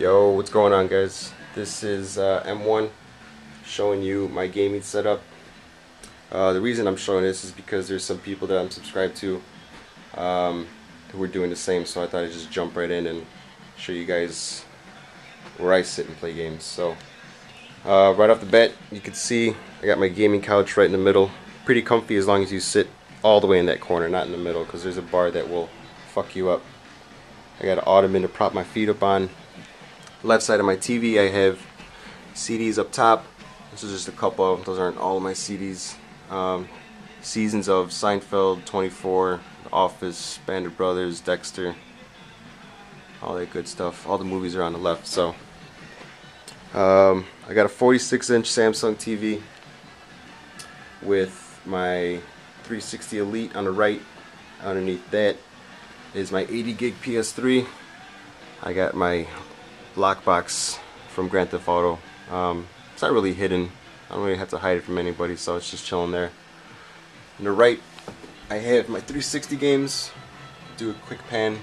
Yo, what's going on guys? This is uh, M1 showing you my gaming setup. Uh, the reason I'm showing this is because there's some people that I'm subscribed to um, who are doing the same so I thought I'd just jump right in and show you guys where I sit and play games. So uh, right off the bat you can see I got my gaming couch right in the middle. Pretty comfy as long as you sit all the way in that corner, not in the middle because there's a bar that will fuck you up. I got an ottoman to prop my feet up on. Left side of my TV I have CDs up top. This is just a couple of. Those aren't all of my CDs. Um, seasons of Seinfeld, 24, The Office, Band Brothers, Dexter, all that good stuff. All the movies are on the left. So um, I got a 46 inch Samsung TV with my 360 Elite on the right. Underneath that is my 80 gig PS3. I got my lockbox from Grand Theft Auto. Um, it's not really hidden. I don't really have to hide it from anybody, so it's just chilling there. On the right, I have my 360 games. Do a quick pan.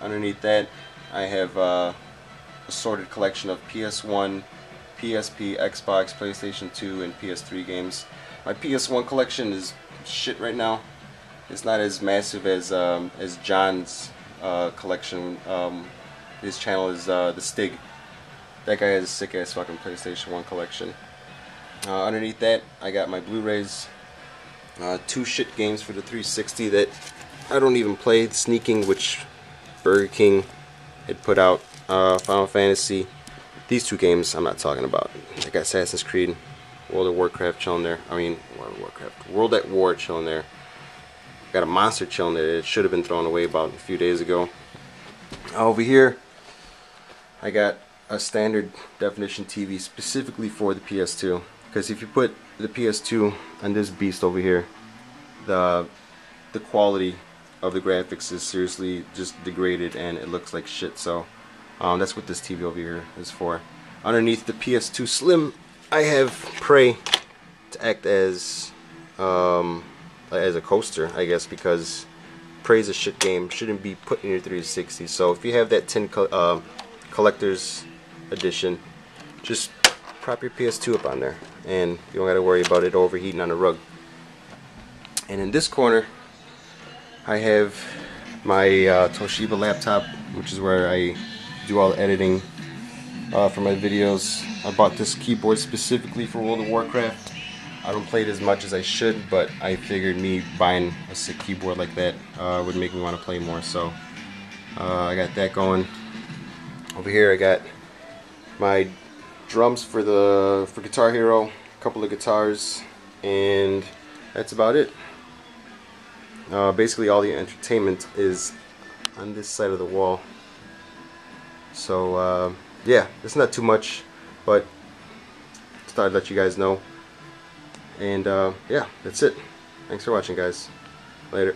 Underneath that, I have uh, a sorted collection of PS1, PSP, Xbox, PlayStation 2, and PS3 games. My PS1 collection is shit right now. It's not as massive as um, as John's uh, collection. Um, his channel is uh, the Stig. That guy has a sick ass fucking PlayStation 1 collection. Uh, underneath that, I got my Blu-rays. Uh, two shit games for the 360 that I don't even play. Sneak King, which Burger King had put out. Uh, Final Fantasy. These two games I'm not talking about. I got Assassin's Creed, World of Warcraft chilling there. I mean, World of Warcraft. World at War chilling there. Got a monster chilling there. It should have been thrown away about a few days ago. Over here, I got a standard definition TV specifically for the PS2. Because if you put the PS2 on this beast over here, the the quality of the graphics is seriously just degraded and it looks like shit. So um, that's what this TV over here is for. Underneath the PS2 Slim, I have Prey to act as um, as a coaster, I guess, because Prey's a shit game. Shouldn't be put in your 360. So if you have that 10 co uh, collector's edition, just prop your PS2 up on there, and you don't got to worry about it overheating on the rug. And in this corner, I have my uh, Toshiba laptop, which is where I do all the editing uh, for my videos. I bought this keyboard specifically for World of Warcraft. I don't play it as much as I should, but I figured me buying a sick keyboard like that uh, would make me want to play more. So uh, I got that going. Over here I got my drums for the for Guitar Hero, a couple of guitars, and that's about it. Uh, basically all the entertainment is on this side of the wall. So uh, yeah, it's not too much, but just thought I'd let you guys know. And uh, yeah, that's it. Thanks for watching, guys. Later.